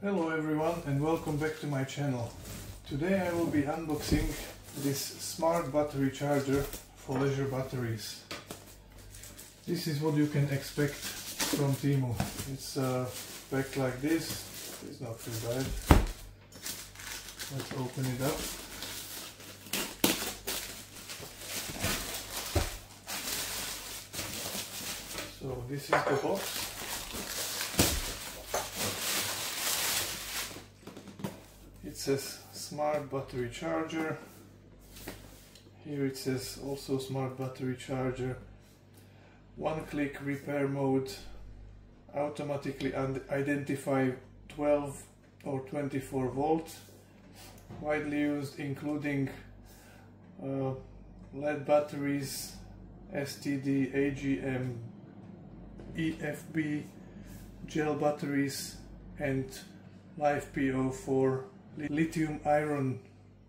Hello everyone and welcome back to my channel. Today I will be unboxing this smart battery charger for leisure batteries. This is what you can expect from Temu. It's uh, packed like this. It's not too bad. Let's open it up. So this is the box. Says smart battery charger. Here it says also smart battery charger. One click repair mode. Automatically identify 12 or 24 volt. Widely used including uh, lead batteries, STD, AGM, EFB, gel batteries and LiFePO4 lithium iron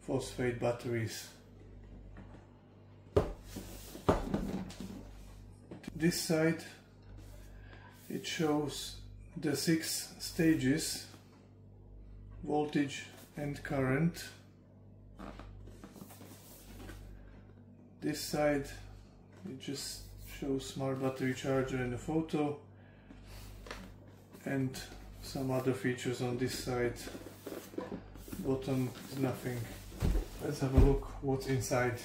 phosphate batteries. This side it shows the six stages voltage and current. This side it just shows smart battery charger and a photo and some other features on this side bottom is nothing. Let's have a look what's inside.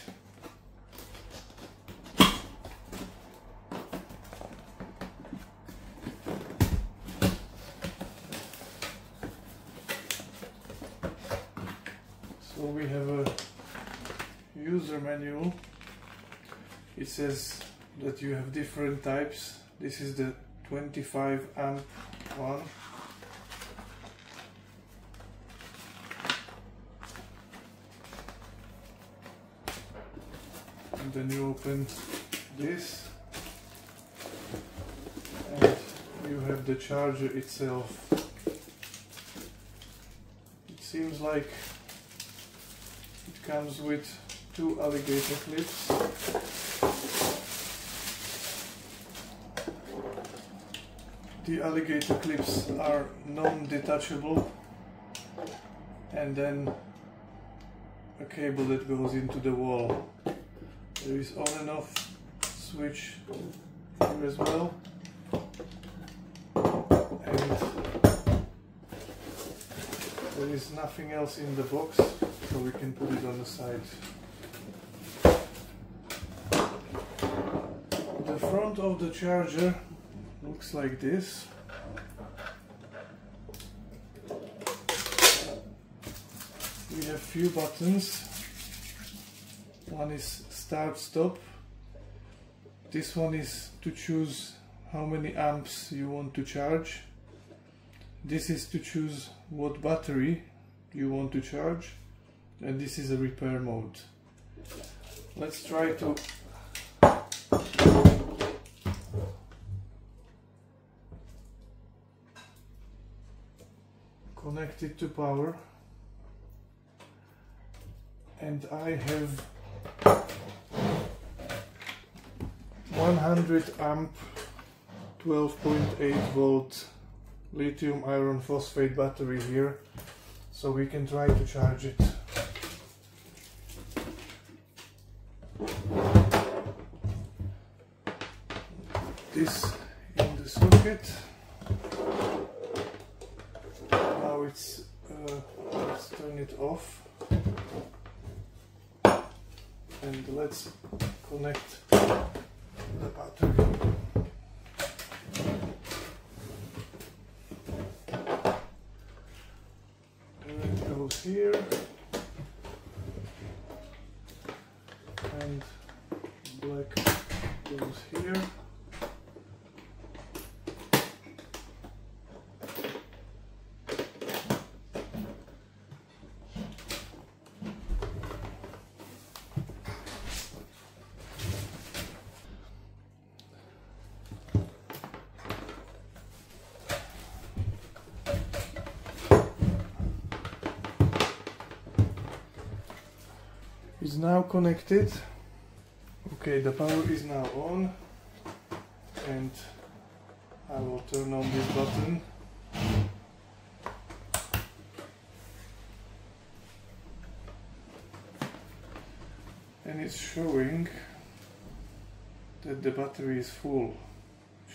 So we have a user manual it says that you have different types. This is the 25 amp one and then you open this. And you have the charger itself. It seems like it comes with two alligator clips. The alligator clips are non-detachable. And then a cable that goes into the wall there is on and off switch here as well. And there is nothing else in the box so we can put it on the side. The front of the charger looks like this. We have few buttons one is start stop. This one is to choose how many amps you want to charge. This is to choose what battery you want to charge and this is a repair mode. Let's try to connect it to power. And I have 100 amp 12.8 volt lithium iron phosphate battery here so we can try to charge it. This in the socket. Now it's uh, let's turn it off and let's connect the battery. Current goes here and black goes here. is now connected. Okay the power is now on. And I will turn on this button. And it's showing that the battery is full.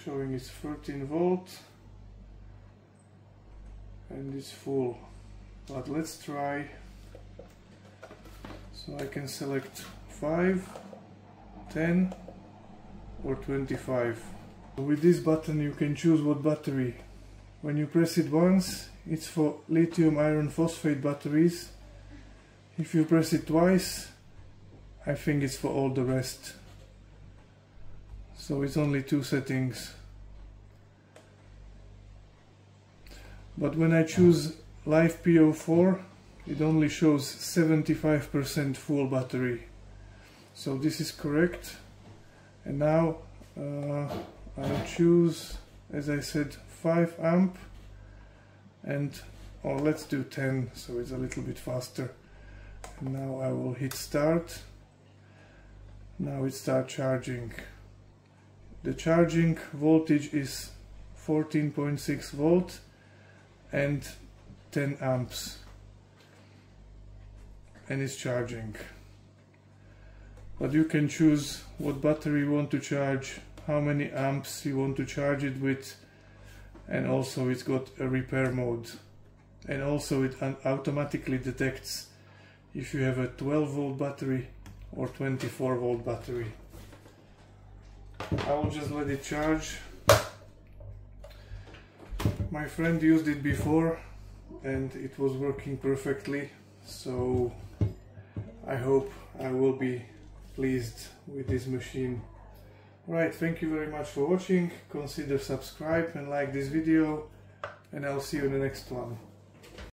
Showing it's 13 volt. And it's full. But let's try so I can select 5 10 or 25 with this button you can choose what battery. When you press it once it's for lithium iron phosphate batteries. If you press it twice I think it's for all the rest. So it's only two settings. But when I choose LiFePO4 it only shows 75% full battery. So this is correct. And now uh, I'll choose as I said 5 amp and or oh, let's do 10 so it's a little bit faster. And now I will hit start. Now it starts charging. The charging voltage is 14.6 volt and 10 amps and it's charging. But you can choose what battery you want to charge how many amps you want to charge it with and also it's got a repair mode. And also it automatically detects if you have a 12 volt battery or 24 volt battery. I will just let it charge. My friend used it before and it was working perfectly so I hope I will be pleased with this machine. Right thank you very much for watching. Consider subscribe and like this video and I'll see you in the next one